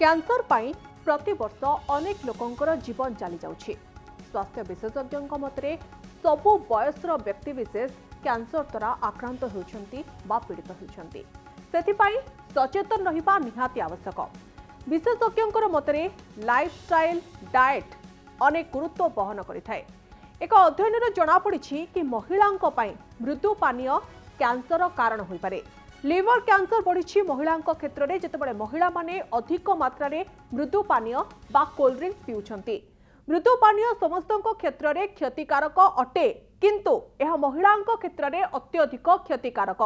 cancer ପାଇଁ ପ୍ରତିବର୍ଷ ଅନେକ ଲୋକଙ୍କର ଜୀବନ ଚାଲିଯାଉଛି ସ୍ୱାସ୍ଥ୍ୟ ବିଶେଷଜ୍ଞଙ୍କ ମତରେ ସବୁ ବୟସର ବ୍ୟକ୍ତିବିଶେଷ କ୍ୟାନ୍ସର ଦ୍ୱାରା ଆକ୍ରାନ୍ତ ହେଉଛନ୍ତି ବା ପୀଡ଼ିତ ହେଉଛନ୍ତି ସେଥିପାଇଁ ସଚେତନ ରହିବା ନିହାତି ଆବଶ୍ୟକ ବିଶେଷଜ୍ଞଙ୍କର ମତରେ ଲାଇଫଷ୍ଟାଇଲ୍ ଡାଏଟ୍ ଅନେକ ଗୁରୁତ୍ୱ ବହନ କରିଥାଏ ଏକ ଅଧ୍ୟୟନରୁ ଜଣାପଡ଼ିଛି କି ମହିଳାଙ୍କ ପାଇଁ ମୃଦୁ ପାନୀୟ କ୍ୟାନ୍ସର କାରଣ ହୋଇପାରେ লিভর ক্যান্সর বড়িছি মহিলাঙ্ক ক্ষেত্রে যেতবে মহিলা মানে অধিক মাত্রায় মৃদু পানীয় বা কোল্ড ড্রিঙ্কস পিউছন্তি মৃদু পানীয় সমস্ত ক্ষেত্রে ক্ষতিকারক অটে কিন্তু এ মহিলাঙ্ক ক্ষেত্রে অত্যধিক ক্ষতিকারক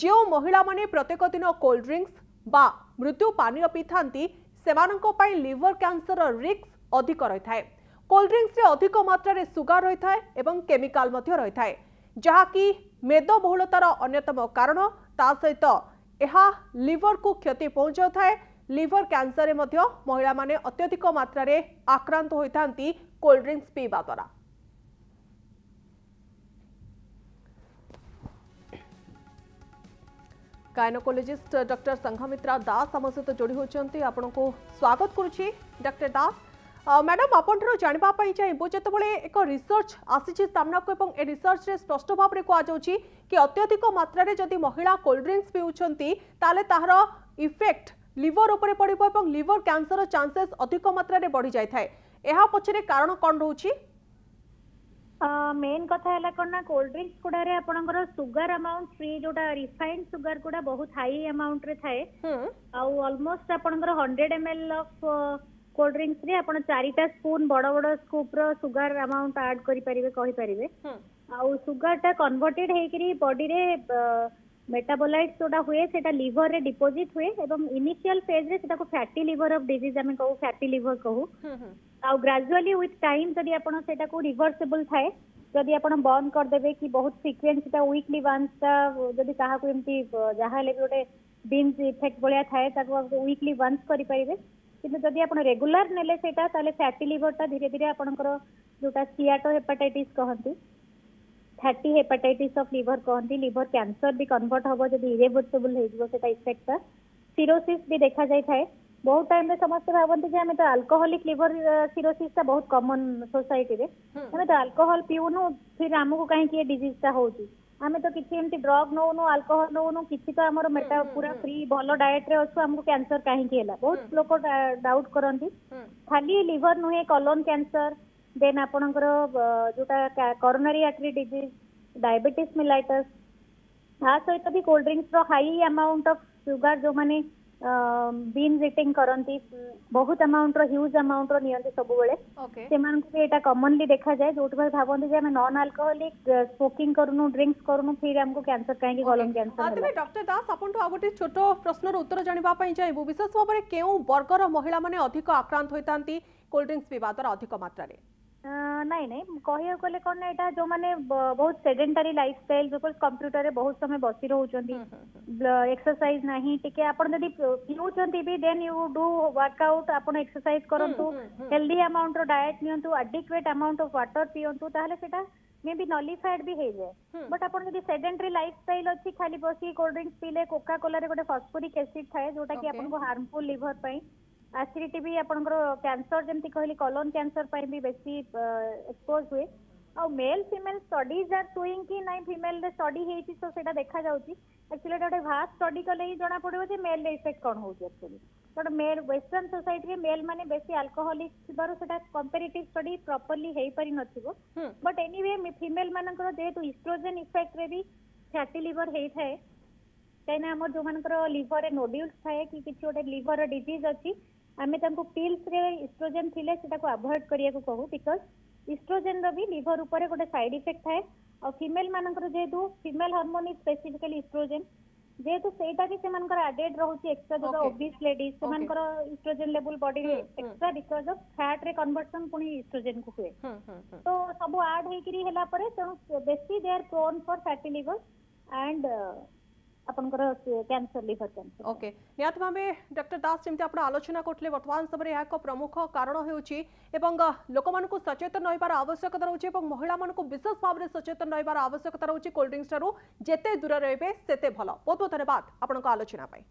যে মহিলা মানে প্রত্যেক দিন কোল্ড ড্রিঙ্কস বা মৃদু পানীয় পিথাতে সে লিভর ক্যান্সর রিস্ক অধিক রয়ে কোল্ড ড্রিঙ্কসে অধিক মাত্রায় সুগার রয়ে এবং কেমিকাল রয়ে যা কি মেদবহুলতার অন্যতম কারণ ତା ସହିତ ଏହା ଲିଭରକୁ କ୍ଷତି ପହଞ୍ଚାଉଥାଏ ଲିଭର କ୍ୟାନ୍ସରରେ ମଧ୍ୟ ମହିଳାମାନେ ଅତ୍ୟଧିକ ମାତ୍ରାରେ ଆକ୍ରାନ୍ତ ହୋଇଥାନ୍ତି କୋଲ୍ଡ ଡ୍ରିଙ୍କସ୍ ପିଇବା ଦ୍ୱାରା ଗାଇନୋକୋଲୋଜିଷ୍ଟ ଡକ୍ଟର ସଂଘମିତ୍ରା ଦାସ ଆମ ସହିତ ଯୋଡ଼ି ହୋଇଛନ୍ତି ଆପଣଙ୍କୁ ସ୍ୱାଗତ କରୁଛି ଡକ୍ଟର ଦାସ ম্যাডাম আপনার জাঁয়া চাইবু যেতবে এক রিসর্চ আসিছে সামনাকু এবং এ রিসর্চরে স্পষ্ট ভাবে কুযাচ্ছে কি অত্যধিক মাত্রায় যদি মহিলা কোল্ড ড্রিঙ্কস পিউছেন তাহলে তাহার ইফেক্ট লিভর উপরে পড়ব এবং লিভর ক্যান্সর চান্সেস অধিক মাত্রায় বড়ি যাই থাকে ଏହା ପଛରେ କାରଣ କ'ଣ ରହୁଛି ମେନ୍ କଥା ହେଲା କ'ଣ ନା କୋଲ୍ଡ ଡ୍ରିଙ୍କସ୍ ଗୁଡ଼ାରେ ଆପଣଙ୍କର ସୁଗାର ଆମାଉଣ୍ଟ ଫ୍ରି ଯୋଉଟା ରିଫାଇଣ୍ଡ ସୁଗାର ଗୁଡ଼ା ବହୁତ ହାଇ ଆମାଉଣ୍ଟରେ ଥାଏ ଆଉ ଅଲମୋଷ୍ଟ ଆପଣଙ୍କର hundred M L of cold ଡ୍ରିଙ୍କସରେ ଆପଣ ଚାରିଟା ସ୍ପୁନ୍ ବଡ଼ ବଡ଼ ସ୍କୁପ୍ର ସୁଗାର ଆମାଉଣ୍ଟ ଆଡ୍ କରିପାରିବେ କହିପାରିବେ ଆଉ ସୁଗାରଟା କନଭର୍ଟେଡ୍ ହେଇକିରି ବଡିରେ ମେଟାବୋଲାଇଟ୍ ଯେଉଁଟା ହୁଏ ସେଇଟା ଲିଭରରେ ଡିପୋଜିଟ୍ ହୁଏ ଏବଂ ଇନିସିଆଲ୍ ଫେଜ୍ରେ ସେଟାକୁ ଫ୍ୟାଟି ଲିଭର ଅଫ୍ ଡିଜିଜ୍ ଆମେ କହୁ ଫ୍ୟାଟି ଲିଭର କହୁ ଆଉ ଗ୍ରାଜୁଆଲି ୱିଥ୍ ଟାଇମ୍ ଯଦି ଆପଣ ସେଇଟାକୁ ରିଭର୍ସେବଲ୍ ଥାଏ ଯଦି ଆପଣ ବନ୍ଦ କରିଦେବେ କି ବହୁତ ଫ୍ରିକ୍ୱେନ୍ସିଟା ୱିକଲି ୱାନ୍ସଟା ଯଦି କାହାକୁ ଏମିତି ଯାହା ହେଲେ ବି ଗୋଟେ ବିନ୍ସ ଇଫେକ୍ଟ ଭଳିଆ ଥାଏ ତାକୁ ୱିକଲି ୱାନ୍ସ କରିପାରିବେ কিন্তু যদি ଆପଣ ରେଗୁଲାର ନେଲେ ସେଇଟା ତାହେଲେ ଫ୍ୟାଟି ଲିଭରଟା ଧୀରେ ଧୀରେ ଆପଣଙ୍କର ଯୋଉଟା ସିଆଟୋ ହେପାଟାଇଟିସ୍ କହନ୍ତି ଫ୍ୟାଟି ହେପାଟାଇଟିସ୍ ଅଫ୍ ଲିଭର କହନ୍ତି ଲିଭର କ୍ୟାନ୍ସର ବି କନଭର୍ଟ ହବ ଯଦି ଇରେଭର୍ଟେବୁଲ ହେଇଯିବ ସେଟା ଇଫେକ୍ଟଟା ସିରୋସିସ୍ ବି ଦେଖାଯାଇଥାଏ ବହୁତ ଟାଇମରେ ସମସ୍ତେ ଭାବନ୍ତି ଯେ ଆମେ ତ ଆଲକୋହଲିକ ଲିଭର ସିରୋସିସଟା ବହୁତ କମନ ସୋସାଇଟିରେ ଆମେ ତ ଆଲକୋହଲ ପିଉନୁ ଫିର ଆମକୁ କାହିଁକି ଏ ଡିଜିଜଟା ହଉଛି ଆମେ ତ କିଛି ଏମିତି ଡ୍ରଗ୍ ନଉନୁ ଆଲକୋହଲ ନଉନୁ କିଛି ତ ଆମର ମେଟା ପୁରା ଫ୍ରି ଭଲ ଡାଏଟ୍ ରେ ଅଛୁ ଆମକୁ କ୍ୟାନ୍ସର କାହିଁକି ହେଲା ବହୁତ ଲୋକ ଡାଉଟ୍ କରନ୍ତି ଖାଲି ଲିଭର ନୁହେଁ କଲୋନ୍ କ୍ୟାନ୍ସର ଦେନ୍ ଆପଣଙ୍କର ଯୋଉଟା କରୋନାରୀ ଆକ୍ରି ଡିଜିଜ୍ ଡାଇବେଟିସ୍ ମିଲାଇଟସ୍ ତା ସହିତ ବି କୋଲ୍ଡ ଡ୍ରିଙ୍କସ୍ ର ହାଇ ଆମାଉଣ୍ଟ ଅଫ୍ ସୁଗାର ଯୋଉମାନେ ବିନ୍ ରେଟିଂ କରନ୍ତି ବହୁତ ଆମାଉଣ୍ଟର ହ୍ୟୁଜ୍ ଆମାଉଣ୍ଟର ନିଅନ୍ତି ସବୁବେଳେ ସେମାନଙ୍କୁ ବି ଏଇଟା କମନଲି ଦେଖାଯାଏ ଯୋଉଠି ଭାବନ୍ତି ଯେ ଆମେ ନନ୍ ଆଲକୋହୋଲିକ ସ୍ମୋକିଂ କରୁନୁ ଡ୍ରିଙ୍କସ୍ କରୁନୁ ଫିର୍ ଆମକୁ କ୍ୟାନ୍ସର କାହିଁକି କଲମ କ୍ୟାନ୍ସର ତେବେ ଡକ୍ଟର ଦାସ ଆପଣଙ୍କୁ ଆଉ ଗୋଟେ ଛୋଟ ପ୍ରଶ୍ନର ଉତ୍ତର ଜାଣିବା ପାଇଁ ଚାହିଁବୁ ବିଶେଷ ଭାବରେ କେଉଁ ବର୍ଗର ମହିଳାମାନେ ଅଧିକ ଆକ୍ରାନ୍ତ ହୋଇଥାନ୍ତି କୋଲ୍ଡ ଡ୍ରିଙ୍କସ୍ ପିଇବା ଦ୍ୱାରା ଅଧିକ ମାତ୍ରାରେ ନାଇଁ ନାଇଁ କହିବାକୁ ଗଲେ କ'ଣ ନା ଏଇଟା ଯୋଉମାନେ ବହୁତ ସେଡେଣ୍ଟାରୀ ଲାଇଫଷ୍ଟାଇଲ ବିକଜ କମ୍ପ୍ୟୁଟରରେ ବହୁତ ସମୟ ବସି ରହୁଛନ୍ତି ଏକ୍ସରସାଇଜ ନାହିଁ ଟିକେ ଆପଣ ଯଦି ପିଉଛନ୍ତି ବି ଦେନ୍ ୟୁ ଡୁ ୱାର୍କଆଉଟ ଆପଣ ଏକ୍ସରସାଇଜ କରନ୍ତୁ ହେଲ୍ଦି ଆମାଉଣ୍ଟର ଡାଏଟ୍ ନିଅନ୍ତୁ ଆଡିକ୍ୟୁଏଟ୍ ଆମାଉଣ୍ଟ ଅଫ୍ ୱାଟର ପିଅନ୍ତୁ ତାହେଲେ ସେଟା ମେ ବି ନଲିଫାଏଡ୍ ବି ହେଇଯାଏ ବଟ୍ ଆପଣ ଯଦି ସେଡେଣ୍ଟାରୀ ଲାଇଫଷ୍ଟାଇଲ ଅଛି ଖାଲି ବସିକି କୋଲ୍ଡ ଡ୍ରିଙ୍କସ୍ ପିଇଲେ କୋକା କୋଲାରେ ଗୋଟେ ଫସ୍ଫୋରିକ ଏସିଡ୍ ଥାଏ ଯୋଉଟା କି ଆପଣଙ୍କୁ ହାର୍ମଫୁଲ ଲିଭର ପାଇଁ acidity ବି ଆପଣଙ୍କର cancer ଯେମିତି କହିଲି colon cancer ପାଇଁ ବି ବେଶୀ expose ହୁଏ ଆଉ male female studies are showing କି ନାଇଁ female ରେ study ହେଇଛି ତ ସେଇଟା ଦେଖା ଯାଉଛି actually ଏଟା ଗୋଟେ vast study କଲେ ହିଁ ଜଣା ପଡିବ ଯେ male ରେ effect କଣ ହଉଛି actually ଗୋଟେ male western society ରେ male ମାନେ ବେଶୀ alcoholic ଥିବାରୁ ସେଟା comparative study properly ହେଇପାରି ନଥିବ but anyway female ମାନଙ୍କର ଯେହେତୁ estrogen effect ରେ ବି fatty liver ହେଇଥାଏ କାହିଁକିନା ଆମର ଯୋଉମାନଙ୍କର liver ରେ nodules ଥାଏ କି କିଛି ଗୋଟେ liver ର disease ଅଛି ଆମେ ତାଙ୍କୁ ପିଲ୍ସରେ ଇଷ୍ଟ୍ରୋଜେନ୍ ଥିଲେ ସେଟାକୁ ଆଭଏଡ୍ କରିବାକୁ କହୁ ବିକଜ୍ ଇଷ୍ଟ୍ରୋଜେନ୍ର ବି ଲିଭର ଉପରେ ଗୋଟେ ସାଇଡ୍ ଇଫେକ୍ଟ ଥାଏ ଆଉ ଫିମେଲ୍ ମାନଙ୍କର ଯେହେତୁ female hormone is specifically oestrogen ଯେହେତୁ ସେଇଟା ବି ସେମାନଙ୍କର ଆଡେଡ୍ ରହୁଛି ଏକ୍ସଟ୍ରା ଯୋଉଟା ଓବିସ୍ ଲେଡିଜ୍ ସେମାନଙ୍କର ଇଷ୍ଟ୍ରୋଜେନ୍ ଲେବୁଲ୍ ବଡିରେ ଏକ୍ସଟ୍ରା ବିକଜ୍ ଅଫ୍ ଫ୍ୟାଟ୍ରେ କନଭର୍ସନ୍ ପୁଣି ଇଷ୍ଟ୍ରୋଜେନ୍ କୁ ହୁଏ ତ ସବୁ ଆଡ୍ ହେଇକିରି ହେଲା ପରେ ତେଣୁ ବେଶୀ they are prone for fatty liver and আপনক cancer লহতন ওকে ইয়াতমা মে ডক্টর দাস জিমতে আপনা আলোচনা করলে বটওয়ানসবরে ইয়া কো প্রমুখ কারণ হউচি এবং লোকমানক সচেতনা হইবার আবশ্যকতা রহুচি এবং মহিলামানক বিশেষ ভাবে সচেতনা হইবার আবশ্যকতা রহুচি কোল্ড ড্রিঙ্ক স্টরু জেতে দূর রবে সেতে ভালো বহুত বহুত ধন্যবাদ আপনা আলোচনা পাই